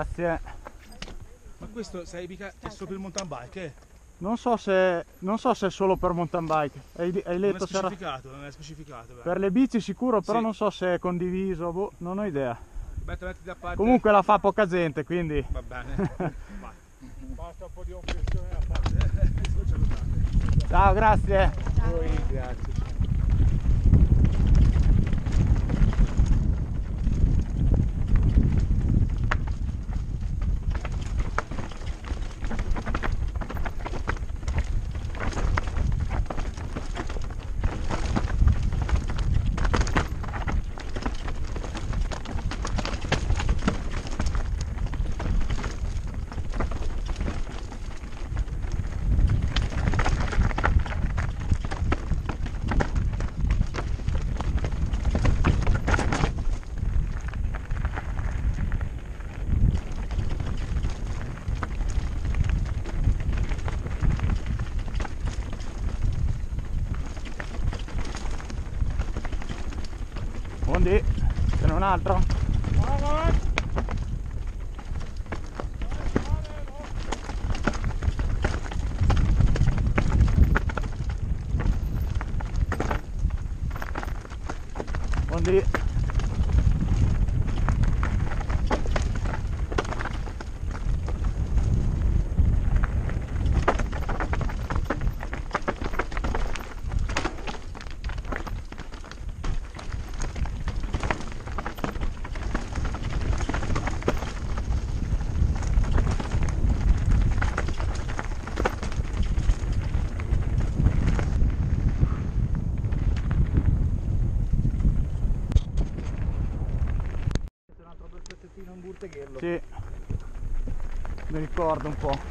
Grazie. Ma questo sai mica è solo per il mountain bike, eh? Non so se, non so se è solo per mountain bike. Hai, hai Non è letto se era- specificato, non è specificato. beh. per le bici sicuro, però Sì. non so se è condiviso, boh, non ho idea. Aspetta, metti da parte. Comunque la fa poca gente, quindi Va bene. Vai. Basta un po' di oppressione da parte. ciao, grazie. Poi, grazie. ஆட்டுறோம் mi ricordo un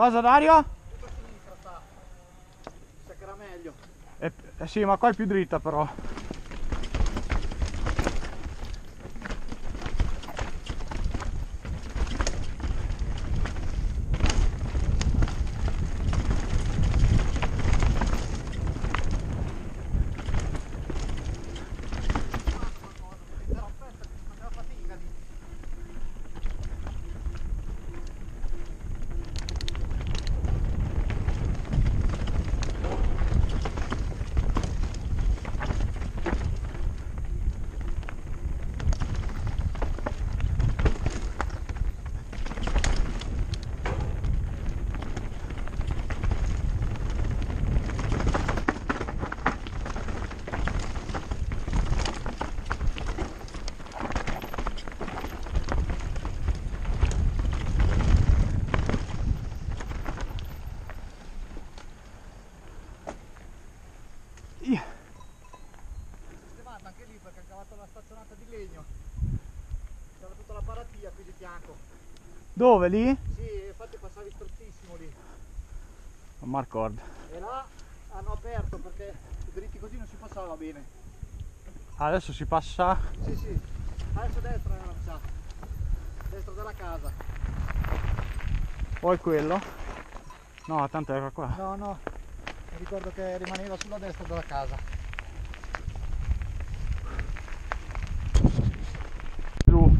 Cosa Dario? Sa che era meglio. Eh, eh sì, ma qua è più dritta però. Dove lì? Sì, infatti passavi strettissimo lì. Non mi ricordo. E là hanno aperto perché dritti così non si passava bene. Adesso si passa. Sì, sì. Adesso a destra era, sa. Destra della casa. Poi quello. No, tanto era qua. No, no. Mi ricordo che rimaneva sulla destra della casa. Giù.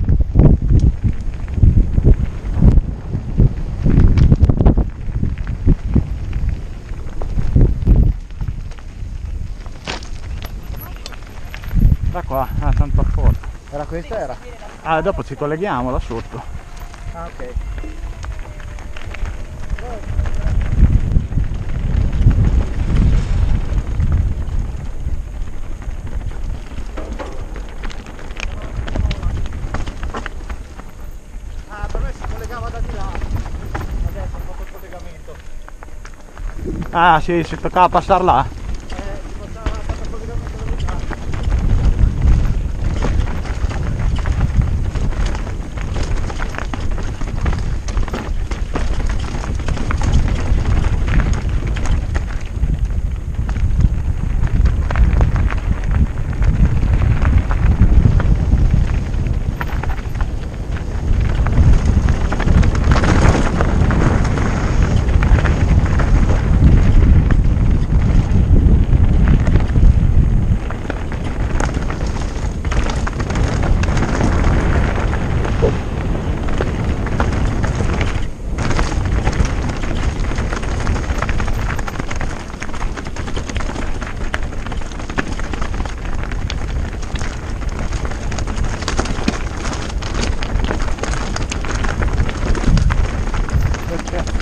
Da qua, ah, tanto fuori. Era questa era? Ah, dopo ci colleghiamo là sotto. Ah, ok. Ah, per me si collegava da di là. Adesso ho fatto il collegamento. Ah, sì, si toccava passare là. Eh, si passava ha fatto il collegamento da di là. Perché?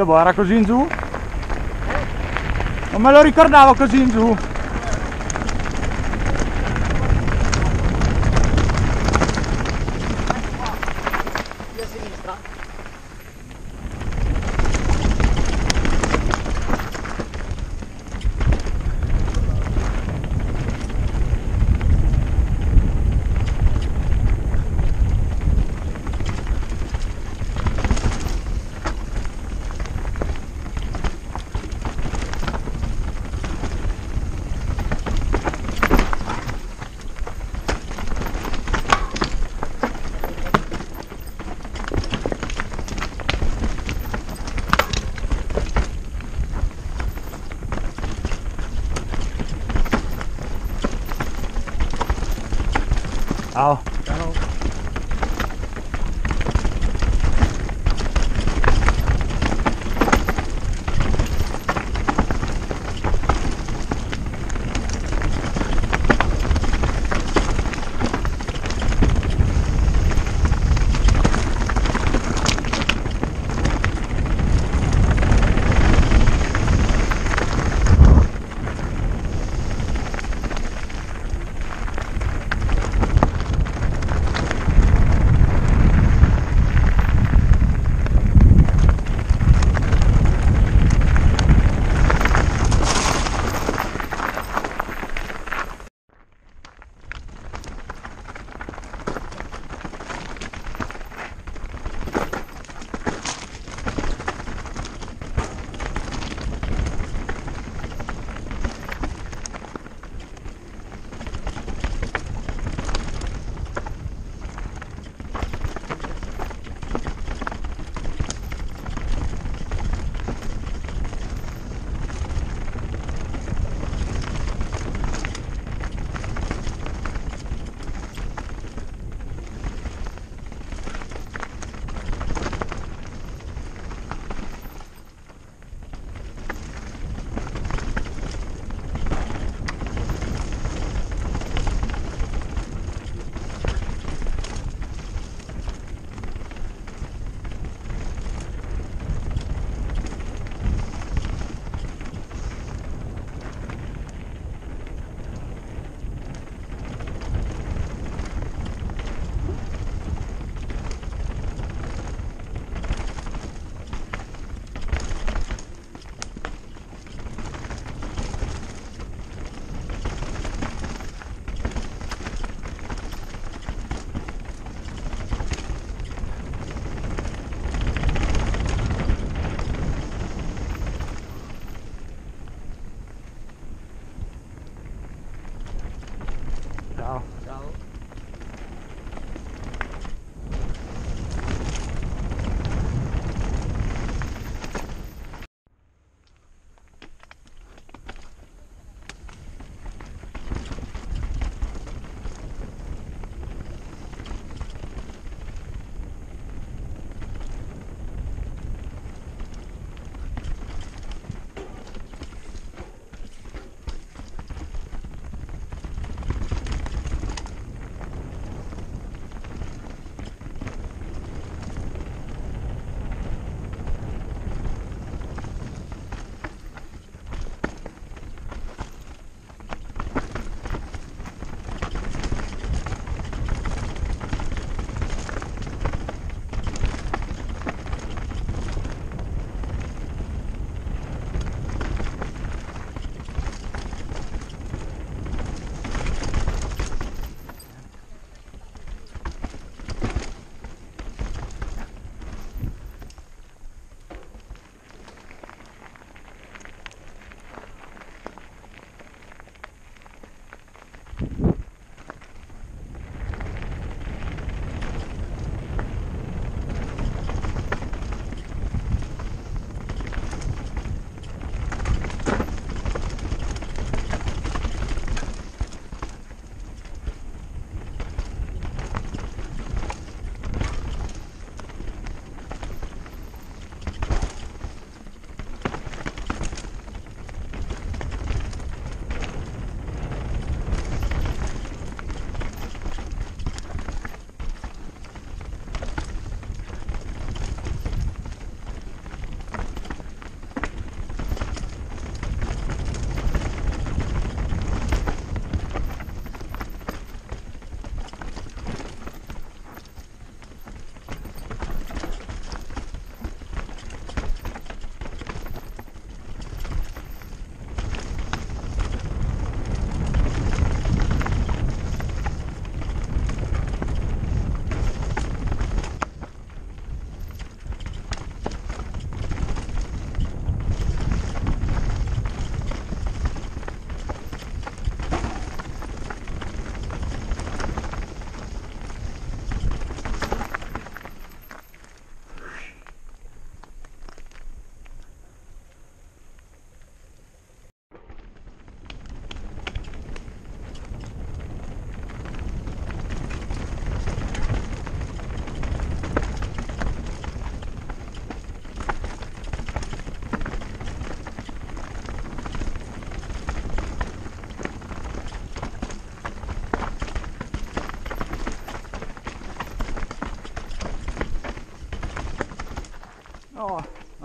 Io boh, era così in giù? Non me lo ricordavo così in giù. Ciao.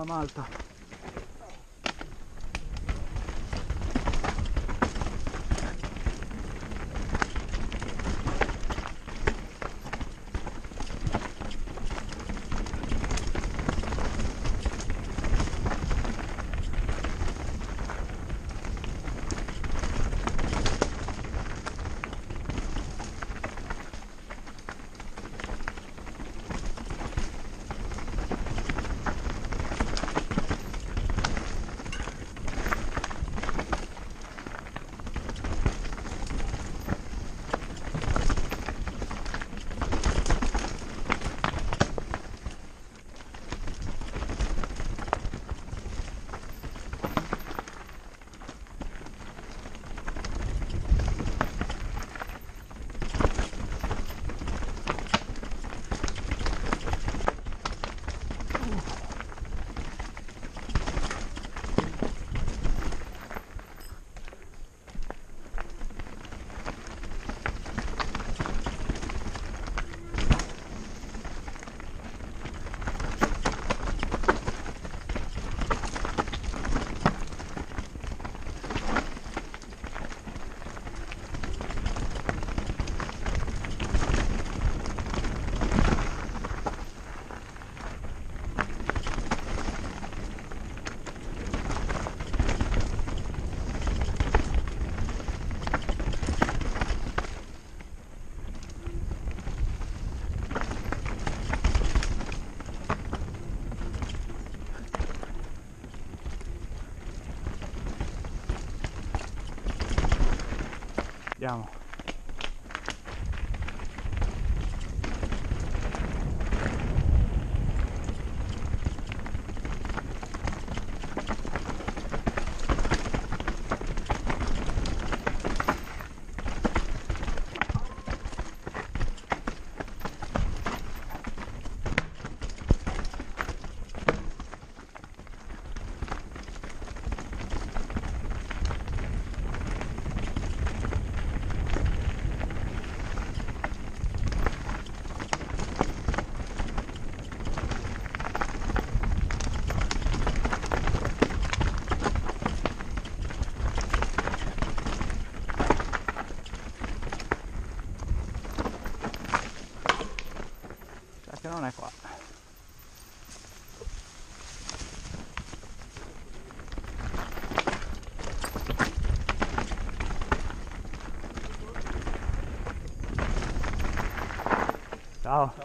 Ciao. la Andiamo. Ciao.